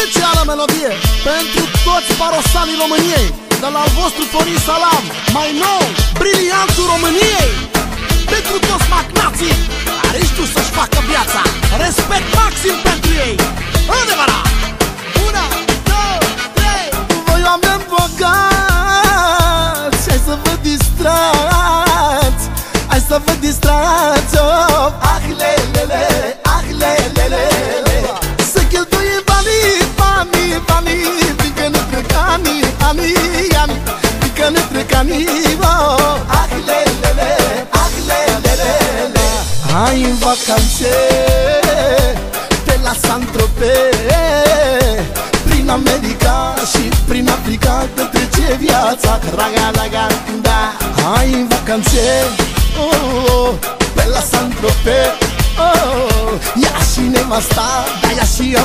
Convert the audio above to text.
specială melodie Pentru toți parosanii României De la al vostru Florin Salam Mai nou, briliantul României Pentru toți magnații Care știu să-și facă viața Respect maxim pentru ei Adevărat! Una, două, trei Voi oameni bogați Hai să vă distrați Hai să vă distrați oh. Fiindcă ne trec anii, oh. Ah, lelele, ah, lelele Hai în vacanțe Pe la Saint-Tropez Prin America și prin Africa Că trece viața. Raga, raga, da. Hai în vacanțe oh, oh, Pe la Saint-Tropez oh, Ia și nevasta Da, ia și